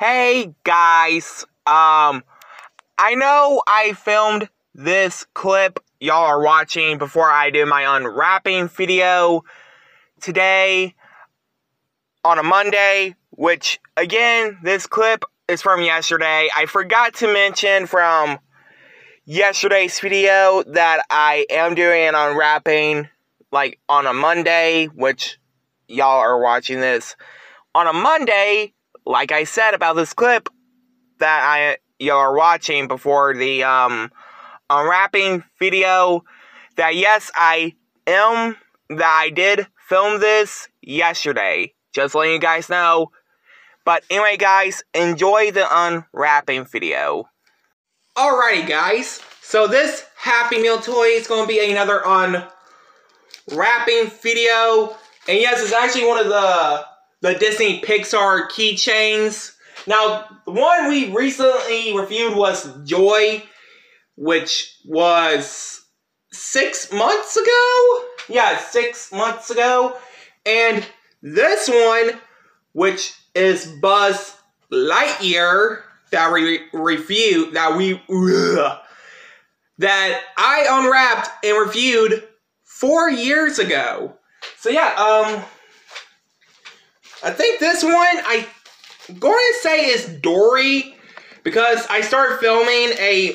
Hey guys, um, I know I filmed this clip y'all are watching before I do my unwrapping video today on a Monday, which again, this clip is from yesterday. I forgot to mention from yesterday's video that I am doing an unwrapping like on a Monday, which y'all are watching this on a Monday like I said about this clip that I y'all are watching before the um unwrapping video that yes I am that I did film this yesterday. Just letting you guys know. But anyway guys, enjoy the unwrapping video. Alrighty guys, so this Happy Meal toy is going to be another unwrapping video. And yes, it's actually one of the the Disney Pixar keychains. Now, the one we recently reviewed was Joy, which was six months ago? Yeah, six months ago. And this one, which is Buzz Lightyear, that we reviewed, that we, ugh, that I unwrapped and reviewed four years ago. So yeah, um, I think this one, I'm going to say is Dory, because I started filming a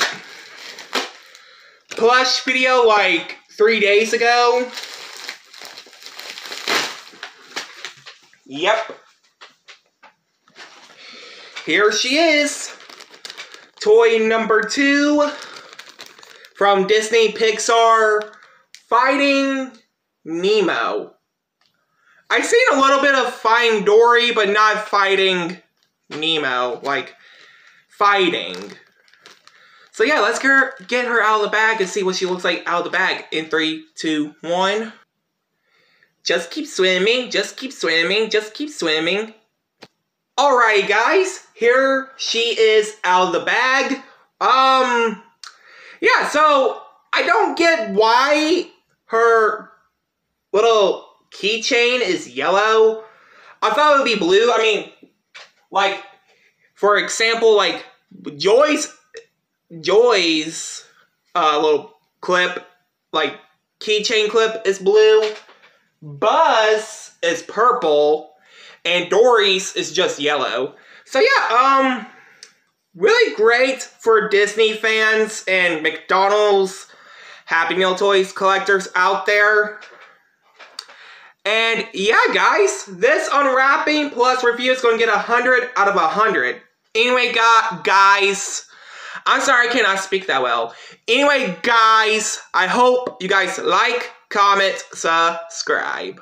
plush video like three days ago. Yep. Here she is. Toy number two from Disney Pixar Finding Nemo. I've seen a little bit of Finding Dory, but not Finding Nemo. Like, fighting. So yeah, let's get her, get her out of the bag and see what she looks like out of the bag. In three, two, one. Just keep swimming, just keep swimming, just keep swimming. Alrighty guys, here she is out of the bag. Um, yeah, so I don't get why her little keychain is yellow. I thought it would be blue. I mean, like, for example, like Joy's Joy's uh, little clip, like keychain clip, is blue. Buzz is purple, and Dory's is just yellow. So yeah, um, really great for Disney fans and McDonald's Happy Meal Toys collectors out there. And yeah, guys, this unwrapping plus review is going to get 100 out of 100. Anyway, guys, I'm sorry I cannot speak that well. Anyway, guys, I hope you guys like, comment, subscribe.